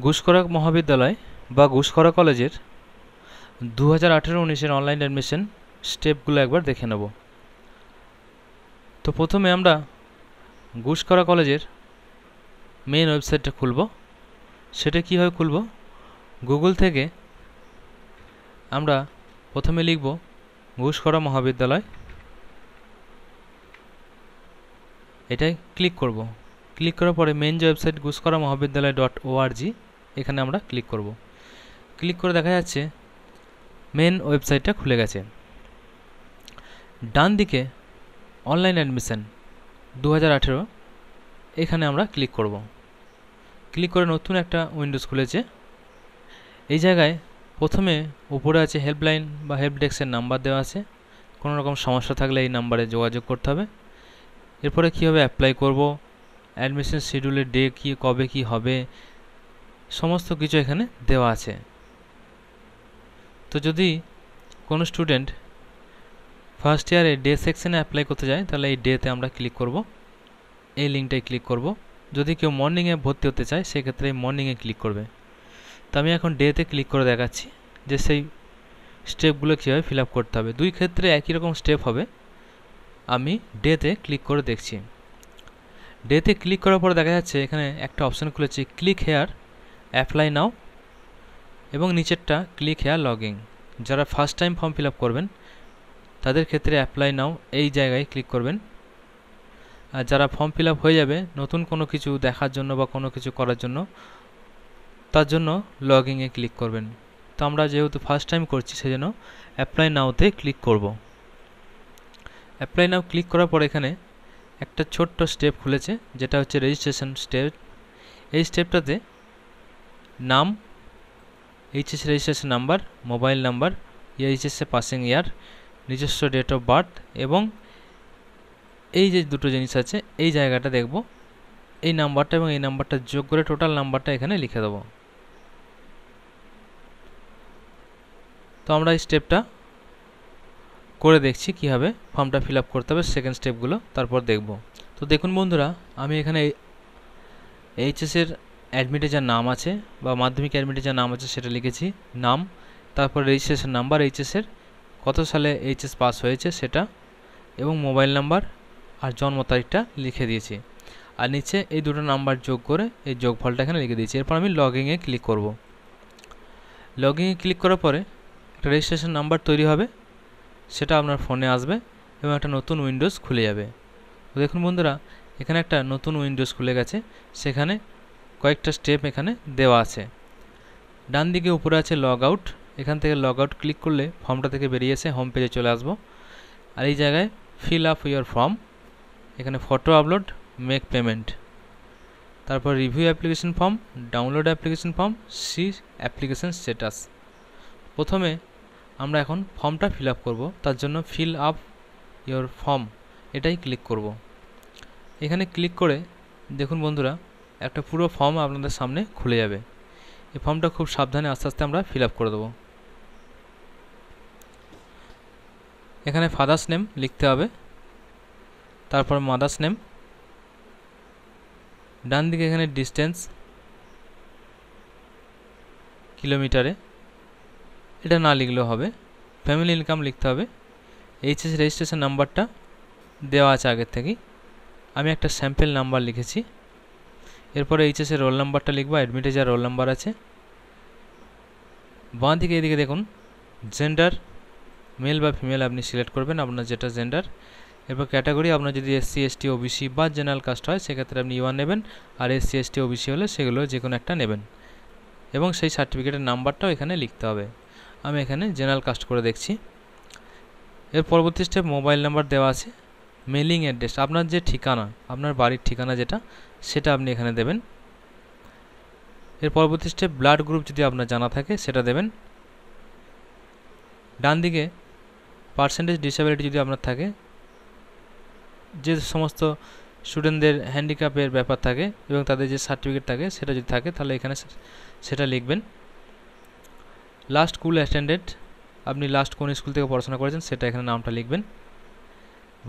ঘুষকরা মহাবিদ্যালয় বা ঘুষকরা কলেজের দু হাজার আঠেরো উনিশের অনলাইন অ্যাডমিশন স্টেপগুলো একবার দেখে নেব। তো প্রথমে আমরা ঘুষকরা কলেজের মেন ওয়েবসাইটটা খুলব। সেটা কীভাবে খুলব? গুগল থেকে আমরা প্রথমে লিখব ঘুষকরা মহাবিদ্যালয়। এটাই ক্লিক করব। ক্লিক করার পরে মেন যে ওয়েবসাইট ঘুষকরা মহাবিদ্যালয় ডট ওআরজি এখানে আমরা ক্লিক করব। ক্লিক করে দেখা যাচ্ছে মেন ওয়েবসাইটটা খুলে গেছে। ডান দিকে অনলাইন অ্যাডমিশন দু হাজার আঠেরো, এখানে আমরা ক্লিক করব। ক্লিক করে নতুন একটা উইন্ডোজ খুলেছে। এই জায়গায় প্রথমে উপরে আছে হেল্পলাইন বা হেল্প ডেস্কের নাম্বার দেওয়া আছে। কোনো রকম সমস্যা থাকলে এই নাম্বারে যোগাযোগ করতে হবে। এরপরে কীভাবে অ্যাপ্লাই করব? অ্যাডমিশন শিডিউলের ডে কী, কবে কি হবে? সমস্ত কিছু এখানে দেওয়া আছে। তো যদি কোনো স্টুডেন্ট ফার্স্ট ইয়ারে ডে সেকশনে অ্যাপ্লাই করতে যায়, তাহলে এই ডেতে আমরা ক্লিক করব। এই লিঙ্কটায় ক্লিক করব। যদি কেউ মর্নিংয়ে ভর্তি হতে চায়, সেক্ষেত্রে মর্নিংয়ে ক্লিক করবে। তো আমি এখন ডেতে ক্লিক করে দেখাচ্ছি যে সেই স্টেপগুলো কীভাবে ফিল করতে হবে। দুই ক্ষেত্রে একই রকম স্টেপ হবে। আমি ডেতে ক্লিক করে দেখছি। ডেতে ক্লিক করার পরে দেখা যাচ্ছে এখানে একটা অপশান খুলেছে ক্লিক হেয়ার অ্যাপ্লাই নাও এবং নিচেরটা ক্লিক হেয়ার লগিং যারা ফার্স্ট টাইম ফর্ম ফিল করবেন, তাদের ক্ষেত্রে অ্যাপ্লাই নাও, এই জায়গায় ক্লিক করবেন। আর যারা ফর্ম ফিল হয়ে যাবে, নতুন কোনো কিছু দেখার জন্য বা কোনো কিছু করার জন্য, তার জন্য লগিংয়ে ক্লিক করবেন। তো আমরা যেহেতু ফার্স্ট টাইম করছি, সেজন্য অ্যাপ্লাই নাওতে ক্লিক করব। অ্যাপ্লাই নাও ক্লিক করার পর এখানে একটা ছোট্ট স্টেপ খুলেছে, যেটা হচ্ছে রেজিস্ট্রেশন স্টেপ এই স্টেপটাতে নাম HS registration number mobile number HSA passing year নিজস্ব ডেট অফ বার্থ এবং এই যে দুটো জিনিস আছে, এই জায়গাটা দেখব। এই নাম্বারটা এবং এই নাম্বারটা যোগ করে টোটাল নাম্বারটা এখানে লিখে দেবো। তো আমরা এই স্টেপটা করে দেখছি কীভাবে ফর্মটা ফিল আপ করতে হবে সেকেন্ড স্টেপগুলো তারপর দেখব। তো দেখুন বন্ধুরা, আমি এখানে এইচএসের অ্যাডমিটে যা নাম আছে বা মাধ্যমিক অ্যাডমিটে যা নাম আছে সেটা লিখেছি, নাম। তারপর রেজিস্ট্রেশন নাম্বার এইচএসের কত সালে এইচএস পাস হয়েছে সেটা এবং মোবাইল নাম্বার আর জন্ম তারিখটা লিখে দিয়েছি। আর নিচে এই দুটো নাম্বার যোগ করে এই যোগফলটা এখানে লিখে দিয়েছি। এরপর আমি লগিংয়ে ক্লিক করব। লগিংয়ে ক্লিক করার পরে একটা রেজিস্ট্রেশন নাম্বার তৈরি হবে, সেটা আপনার ফোনে আসবে এবং একটা নতুন উইন্ডোজ খুলে যাবে। দেখুন বন্ধুরা, এখানে একটা নতুন উইন্ডোজ খুলে গেছে, সেখানে কয়েকটা স্টেপ এখানে দেওয়া আছে। ডান দিকে উপরে আছে লগ আউট এখান থেকে লগ আউট ক্লিক করলে ফর্মটা থেকে বেরিয়ে এসে হোম পেজে চলে আসব। আর এই জায়গায় ফিল আপ ইউর ফর্ম এখানে ফটো আপলোড মেক পেমেন্ট তারপর review application form download application form see application status প্রথমে আমরা এখন ফর্মটা ফিল আপ করব। তার জন্য ফিল আপ ইয়োর ফর্ম এটাই ক্লিক করব। এখানে ক্লিক করে দেখুন বন্ধুরা একটা পুরো ফর্ম আপনাদের সামনে খুলে যাবে। এই ফর্মটা খুব সাবধানে আস্তে আস্তে আমরা ফিল করে দেবো। এখানে ফাদার্স নেম লিখতে হবে, তারপর মাদার্স নেম ডান দিকে এখানে ডিস্টেন্স কিলোমিটারে এটা না লিখলেও হবে। ফ্যামিলি ইনকাম লিখতে হবে। এইচএস রেজিস্ট্রেশন নাম্বারটা দেওয়া আছে আগের থেকেই। আমি একটা স্যাম্পেল নাম্বার লিখেছি। এরপরে এইচএসের রোল নাম্বারটা লিখব অ্যাডমিটে যা রোল নাম্বার আছে। বাঁ দিকে, এদিকে দেখুন জেন্ডার মেল বা ফিমেল আপনি সিলেক্ট করবেন, আপনার যেটা জেন্ডার এরপর ক্যাটাগরি আপনার যদি এসসি এসটি ওবিসি বা জেনারেল কাস্ট হয়, সেক্ষেত্রে আপনি ইউয়ান নেবেন, আর এসসি এসটি ওবিসি হলে সেগুলো যে কোনো একটা নেবেন। এবং সেই সার্টিফিকেটের নাম্বারটাও এখানে লিখতে হবে। আমি এখানে জেনারেল কাস্ট করে দেখছি। এর পরবর্তী স্টেপ মোবাইল নাম্বার দেওয়া আছে। মেলিং অ্যাড্রেস আপনার যে ঠিকানা, আপনার বাড়ির ঠিকানা যেটা, সেটা আপনি এখানে দেবেন। এর পরবর্তী স্টেপ ব্লাড গ্রুপ যদি আপনার জানা থাকে, সেটা দেবেন। ডান দিকে পার্সেন্টেজ ডিসেবিলিটি যদি আপনার থাকে, যে সমস্ত স্টুডেন্টদের হ্যান্ডিক্যাপের ব্যাপার থাকে এবং তাদের যে সার্টিফিকেট থাকে, সেটা যদি থাকে, তাহলে এখানে সেটা লিখবেন। লাস্ট স্কুল অ্যাটেন্ডেড আপনি লাস্ট কোন স্কুল থেকে পড়াশোনা করেছেন, সেটা এখানে নামটা লিখবেন।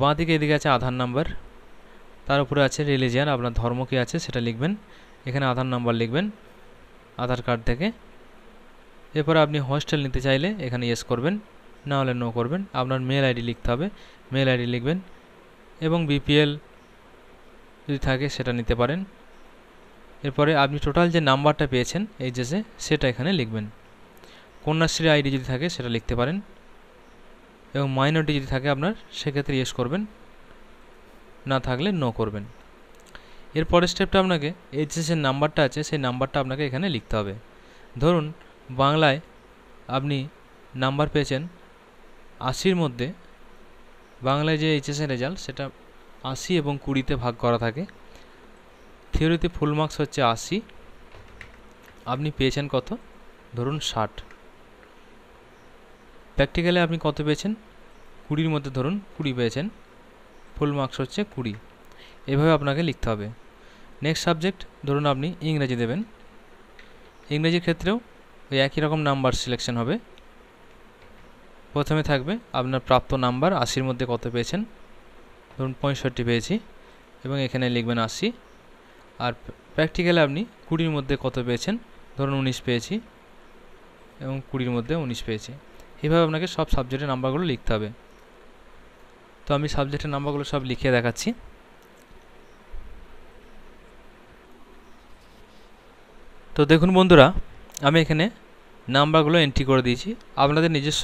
বাঁ দিকে এদিকে আছে আধার নাম্বার। তার উপরে আছে রিলিজিয়ান আপনার ধর্ম কী আছে সেটা লিখবেন। এখানে আধার নাম্বার লিখবেন, আধার কার্ড থেকে। এরপরে আপনি হস্টেল নিতে চাইলে এখানে ইয়েস করবেন, না হলে নো করবেন। আপনার মেল আইডি লিখতে হবে মেল আইডি লিখবেন এবং বিপিএল যদি থাকে সেটা নিতে পারেন। এরপরে আপনি টোটাল যে নাম্বারটা পেয়েছেন এইচএসে সেটা এখানে লিখবেন। কন্যাশ্রী আইডি যদি থাকে সেটা লিখতে পারেন। এবং মাইনরিটি যদি থাকে আপনার, সেক্ষেত্রে ইয়েস করবেন, না থাকলে নো করবেন। এর পরের স্টেপটা আপনাকে এইচএসের নাম্বারটা আছে, সেই নাম্বারটা আপনাকে এখানে লিখতে হবে। ধরুন, বাংলায় আপনি নাম্বার পেয়েছেন আশির মধ্যে, বাংলায় যে এইচএসের রেজাল্ট সেটা আশি এবং কুড়িতে ভাগ করা থাকে। থিওরিতে ফুল মার্কস হচ্ছে আশি। আপনি পেয়েছেন কত? ধরুন ষাট। প্র্যাকটিক্যালে আপনি কত পেয়েছেন? কুড়ির মধ্যে ধরুন কুড়ি পেয়েছেন ফুল মার্কস হচ্ছে কুড়ি। এভাবে আপনাকে লিখতে হবে। নেক্সট সাবজেক্ট ধরুন আপনি ইংরেজি দেবেন। ইংরেজির ক্ষেত্রেও ওই একই রকম নাম্বার সিলেকশন হবে। প্রথমে থাকবে আপনার প্রাপ্ত নাম্বার আশির মধ্যে কত পেয়েছেন? ধরুন পঁয়ষট্টি পেয়েছি এবং এখানে লিখবেন আশি। আর প্র্যাকটিক্যালে আপনি কুড়ির মধ্যে কত পেয়েছেন? ধরুন উনিশ পেয়েছি এবং কুড়ির মধ্যে উনিশ পেয়েছি। এইভাবে আপনাকে সব সাবজেক্টের নাম্বারগুলো লিখতে হবে। তো আমি সাবজেক্টের নাম্বারগুলো সব লিখে দেখাচ্ছি। তো দেখুন বন্ধুরা, আমি এখানে নাম্বারগুলো এন্ট্রি করে দিয়েছি। আপনাদের নিজস্ব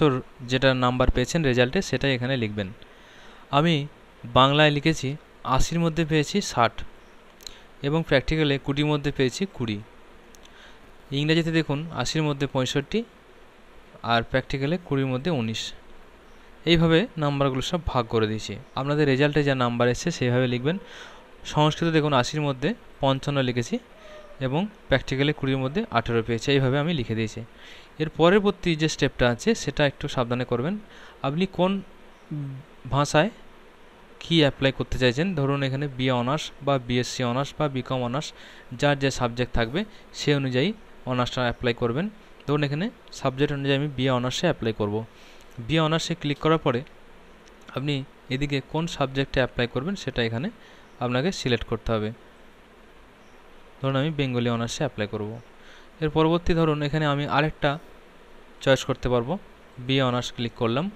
যেটা নাম্বার পেয়েছেন রেজাল্টে সেটাই এখানে লিখবেন। আমি বাংলায় লিখেছি, আশির মধ্যে পেয়েছি ষাট এবং প্র্যাকটিক্যালে কুড়ির মধ্যে পেয়েছি কুড়ি। ইংরেজিতে দেখুন, আশির মধ্যে পঁয়ষট্টি আর প্র্যাকটিক্যালে কুড়ির মধ্যে উনিশ। এইভাবে নাম্বারগুলো সব ভাগ করে দিয়েছি। আপনাদের রেজাল্টে যা নাম্বার এসছে সেইভাবে লিখবেন। সংস্কৃত দেখুন আশির মধ্যে পঞ্চান্ন লিখেছি এবং প্র্যাকটিক্যালি কুড়ির মধ্যে আঠেরো পেয়েছে, এইভাবে আমি লিখে দিয়েছি। এর পরবর্তী যে স্টেপটা আছে সেটা একটু সাবধানে করবেন। আপনি কোন ভাষায় কী অ্যাপ্লাই করতে চাইছেন? ধরুন এখানে বিএ অনার্স বা বিএসসি অনার্স বা বিকম অনার্স যার যে সাবজেক্ট থাকবে সে অনুযায়ী অনার্সটা অ্যাপ্লাই করবেন। ধরুন এখানে সাবজেক্ট অনুযায়ী আমি বিএ অনার্সে অ্যাপ্লাই করব। বিএ অনার্সে ক্লিক করার পরে আপনি এদিকে কোন সাবজেক্টে অ্যাপ্লাই করবেন সেটা এখানে আপনাকে সিলেক্ট করতে হবে। ধরুন আমি বেঙ্গলি অনার্সে অ্যাপ্লাই করব। এর পরবর্তী ধরুন এখানে আমি আরেকটা চয়েস করতে পারব। বিএ অনার্স ক্লিক করলাম।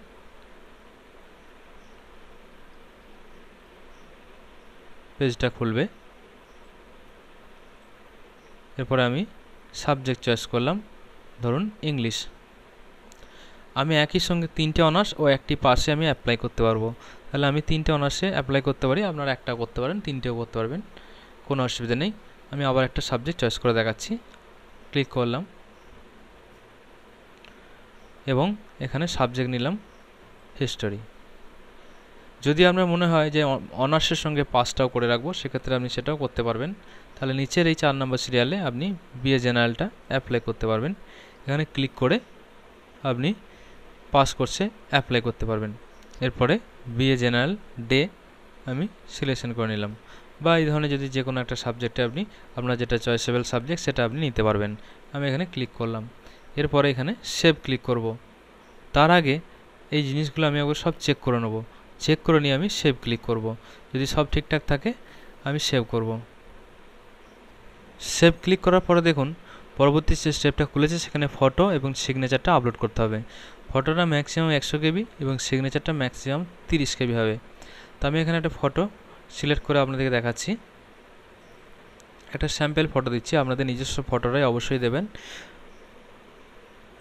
পেজটা খুলবে। এরপরে আমি সাবজেক্ট চয়েস করলাম। ধরুন ইংলিশ আমি একই সঙ্গে তিনটে অনার্স ও একটি পাশে আমি অ্যাপ্লাই করতে পারব। তাহলে আমি তিনটে অনার্সে অ্যাপ্লাই করতে পারি, আপনারা একটা করতে পারেন, তিনটেও করতে পারবেন। কোনো অসুবিধা নেই। আমি আবার একটা সাবজেক্ট চয়েস করে দেখাচ্ছি। ক্লিক করলাম। এবং এখানে সাবজেক্ট নিলাম হিস্টোরি যদি আপনার মনে হয় যে অনার্সের সঙ্গে পাসটাও করে রাখব, সেক্ষেত্রে আপনি সেটাও করতে পারবেন। তাহলে নিচের এই চার নম্বর সিরিয়ালে আপনি বিএ জেনারেলটা অ্যাপ্লাই করতে পারবেন। এখানে ক্লিক করে আপনি পাস করছে অ্যাপ্লাই করতে পারবেন। এরপরে বিএ জেনারেল ডে আমি সিলেকশন করে নিলাম। বা এই ধরনের যদি যে কোনো একটা সাবজেক্টে আপনি, আপনার যেটা চয়েসেবল সাবজেক্ট সেটা আপনি নিতে পারবেন। আমি এখানে ক্লিক করলাম। এরপরে এখানে সেভ ক্লিক করব। তার আগে এই জিনিসগুলো আমি একবার সব চেক করে নেব। চেক করে নিয়ে আমি সেভ ক্লিক করব। যদি সব ঠিকঠাক থাকে, আমি সেভ করব। সেভ ক্লিক করার পরে দেখুন পরবর্তী যে স্টেপটা খুলেছে সেখানে ফটো এবং সিগনেচারটা আপলোড করতে হবে। ফটোটা ম্যাক্সিমাম একশো কেবি এবং সিগনেচারটা ম্যাক্সিমাম তিরিশ কেবি হবে। তো আমি এখানে একটা ফটো সিলেক্ট করে আপনাদেরকে দেখাচ্ছি। একটা স্যাম্পেল ফটো দিচ্ছি, আপনাদের নিজস্ব ফটোটাই অবশ্যই দেবেন।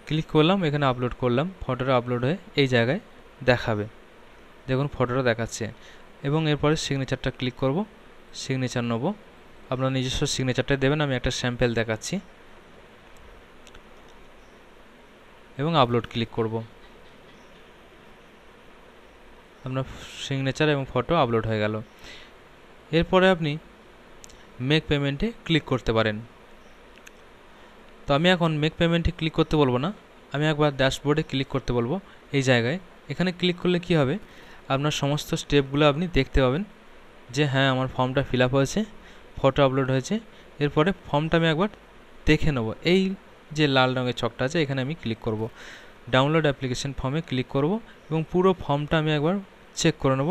ক্লিক করলাম, এখানে আপলোড করলাম ফটোটা আপলোড হয়ে এই জায়গায় দেখাবে। দেখুন ফটোটা দেখাচ্ছে। এবং এরপরে সিগনেচারটা ক্লিক করব সিগনেচার নেব। আপনার নিজস্ব সিগনেচারটাই দেবেন, আমি একটা স্যাম্পেল দেখাচ্ছি। এবং আপলোড ক্লিক করব। আপনার সিগনেচার এবং ফটো আপলোড হয়ে গেল। এরপরে আপনি মেক পেমেন্টে ক্লিক করতে পারেন। তো আমি এখন মেক পেমেন্টে ক্লিক করতে বলব না। আমি একবার ড্যাশবোর্ডে ক্লিক করতে বলব এই জায়গায়। এখানে ক্লিক করলে কি হবে? আপনার সমস্ত স্টেপগুলো আপনি দেখতে পাবেন যে হ্যাঁ আমার ফর্মটা ফিল আপ হয়েছে ফটো আপলোড হয়েছে। এরপরে ফর্মটা আমি একবার দেখে নেব। এই যে লাল রঙের ছকটা আছে, এখানে আমি ক্লিক করব। ডাউনলোড অ্যাপ্লিকেশন ফর্মে ক্লিক করব এবং পুরো ফর্মটা আমি একবার চেক করে নেব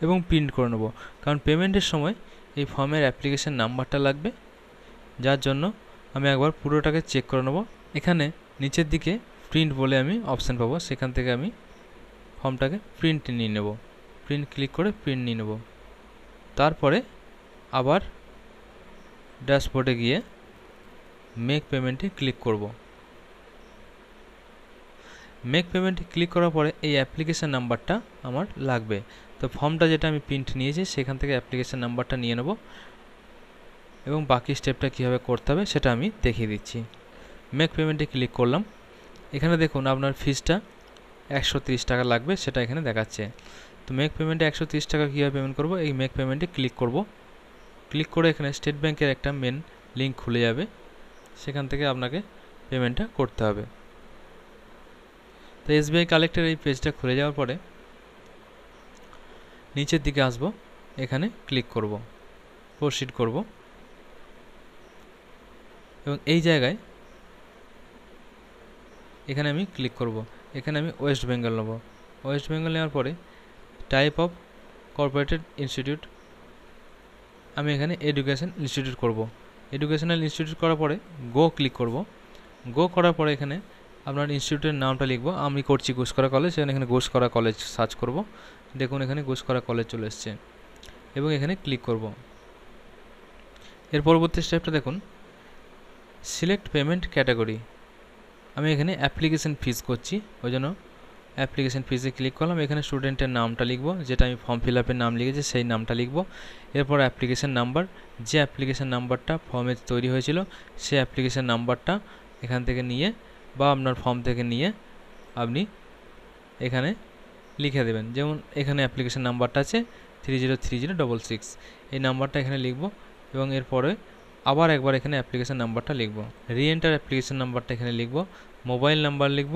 এবং প্রিন্ট করে নেব। কারণ পেমেন্টের সময় এই ফর্মের অ্যাপ্লিকেশন নাম্বারটা লাগবে, যার জন্য আমি একবার পুরোটাকে চেক করে নেব। এখানে নিচের দিকে প্রিন্ট বলে আমি অপশান পাবো, সেখান থেকে আমি ফর্মটাকে প্রিন্ট নিয়ে নেব। প্রিন্ট ক্লিক করে প্রিন্ট নিয়ে নেব। তারপরে আবার ড্যাশবোর্ডে গিয়ে মেক পেমেন্টে ক্লিক করব। মেক পেমেন্টে ক্লিক করার পরে এই অ্যাপ্লিকেশান নাম্বারটা আমার লাগবে। তো ফর্মটা যেটা আমি প্রিন্ট নিয়েছি, সেখান থেকে অ্যাপ্লিকেশান নাম্বারটা নিয়ে নেব এবং বাকি স্টেপটা কীভাবে করতে হবে সেটা আমি দেখিয়ে দিচ্ছি। মেক পেমেন্টে ক্লিক করলাম। এখানে দেখুন আপনার ফিজটা একশো টাকা লাগবে, সেটা এখানে দেখাচ্ছে। তো মেক পেমেন্টে একশো ত্রিশ টাকা কীভাবে পেমেন্ট করব? এই মেক পেমেন্টে ক্লিক করব। ক্লিক করে এখানে স্টেট ব্যাংকের একটা মেন লিঙ্ক খুলে যাবে। সেখান থেকে আপনাকে পেমেন্টটা করতে হবে। তো এসবিআই কালেক্টের এই পেজটা খুলে যাওয়ার পরে নিচের দিকে আসব, এখানে ক্লিক করব প্রসিড করব। এবং এই জায়গায় এখানে আমি ক্লিক করব, এখানে আমি ওয়েস্ট বেঙ্গল নেব। ওয়েস্ট বেঙ্গল নেওয়ার পরে টাইপ অফ কর্পোরেটেড ইনস্টিটিউট আমি এখানে এডুকেশন ইনস্টিটিউট করব। এডুকেশনাল ইনস্টিটিউট করার পরে গো ক্লিক করব। গো করার পরে এখানে আপনার ইনস্টিটিউটের নামটা লিখব। আমি করছি ঘোষকরা কলেজ সেখানে এখানে ঘোষকরা কলেজ সার্চ করব। দেখুন, এখানে ঘোষকরা কলেজ চলে এসছে। এবং এখানে ক্লিক করব। এর পরবর্তী স্টেপটা দেখুন। সিলেক্ট পেমেন্ট ক্যাটাগরি আমি এখানে অ্যাপ্লিকেশন ফিস করছি। ওই জন্য অ্যাপ্লিকেশন ফিসে ক্লিক করলাম, এখানে স্টুডেন্টের নামটা লিখব, যেটা আমি ফর্ম ফিল আপের নাম লিখেছি সেই নামটা লিখব। এরপর অ্যাপ্লিকেশন নাম্বার যে অ্যাপ্লিকেশন নাম্বারটা ফর্মে তৈরি হয়েছিল, সেই অ্যাপ্লিকেশন নাম্বারটা এখান থেকে নিয়ে বা আপনার ফর্ম থেকে নিয়ে আপনি এখানে লিখে দেবেন। যেমন এখানে অ্যাপ্লিকেশন নাম্বারটা আছে three zero three zero double six এই নাম্বারটা এখানে লিখব এবং এরপরে আবার একবার এখানে অ্যাপ্লিকেশন নাম্বারটা লিখব। রি এন্টার অ্যাপ্লিকেশন নাম্বারটা এখানে লিখব মোবাইল নাম্বার লিখব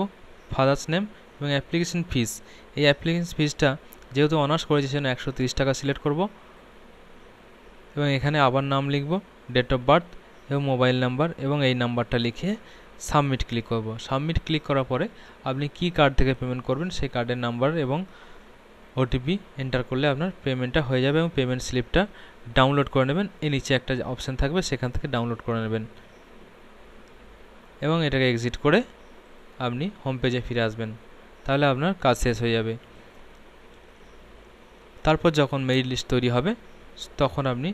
ফাদার্স নেম এবং অ্যাপ্লিকেশন ফিস এই অ্যাপ্লিকেশন ফিসটা যেহেতু অনার্স করেছি, সেজন্য একশো তিরিশ টাকা সিলেক্ট করব। এবং এখানে আবার নাম লিখব ডেট অফ বার্থ এবং মোবাইল নাম্বার এবং এই নাম্বারটা লিখে সাবমিট ক্লিক করব। সাবমিট ক্লিক করার পরে আপনি কি কার্ড থেকে পেমেন্ট করবেন, সেই কার্ডের নাম্বার এবং ওটিপি এন্টার করলে আপনার পেমেন্টটা হয়ে যাবে এবং পেমেন্ট স্লিপটা ডাউনলোড করে নেবেন। এই নিচে একটা অপশান থাকবে, সেখান থেকে ডাউনলোড করে নেবেন। এবং এটাকে এক্সিট করে আপনি হোম পেজে ফিরে আসবেন। তাহলে আপনার কাজ শেষ হয়ে যাবে। তারপর যখন মেইল লিস্ট তৈরি হবে, তখন আপনি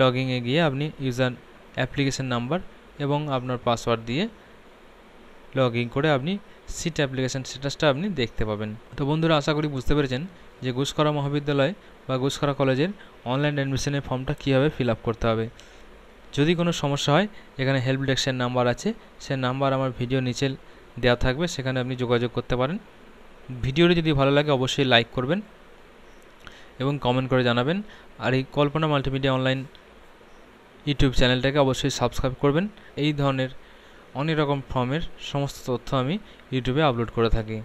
লগিংয়ে গিয়ে আপনি ইউজার অ্যাপ্লিকেশন নাম্বার এবং আপনার পাসওয়ার্ড দিয়ে লগ ইন করে আপনি সিট অ্যাপ্লিকেশান স্ট্যাটাসটা আপনি দেখতে পাবেন। তো বন্ধুরা, আশা করি বুঝতে পেরেছেন যে ঘুষকরা মহাবিদ্যালয় বা ঘুষকরা কলেজের অনলাইন অ্যাডমিশনের ফর্মটা কীভাবে ফিল করতে হবে। যদি কোনো সমস্যা হয়, এখানে হেল্প ডেস্কের নাম্বার আছে। সে নাম্বার আমার ভিডিও নিচে দেওয়া থাকবে, সেখানে আপনি যোগাযোগ করতে পারেন। ভিডিওটি যদি ভালো লাগে, অবশ্যই লাইক করবেন এবং কমেন্ট করে জানাবেন। আর এই কল্পনা মাল্টিমিডিয়া অনলাইন ইউটিউব চ্যানেলটাকে অবশ্যই সাবস্ক্রাইব করবেন। এই ধরনের অনেক রকম ফর্মের সমস্ত তথ্য আমি ইউটিউবে আপলোড করে থাকি।